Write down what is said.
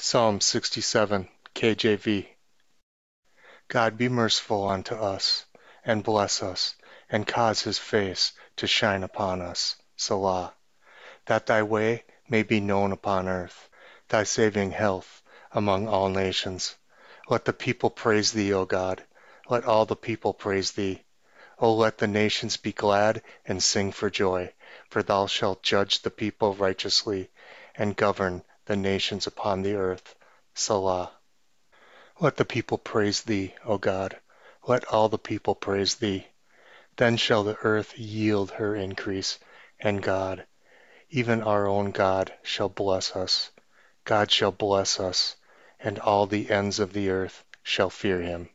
Psalm 67, KJV. God be merciful unto us, and bless us, and cause his face to shine upon us. Selah. That thy way may be known upon earth, thy saving health among all nations. Let the people praise thee, O God. Let all the people praise thee. O let the nations be glad and sing for joy, for thou shalt judge the people righteously, and govern the nations upon the earth. Selah. Let the people praise thee, O God. Let all the people praise thee. Then shall the earth yield her increase, and God, even our own God, shall bless us. God shall bless us, and all the ends of the earth shall fear him.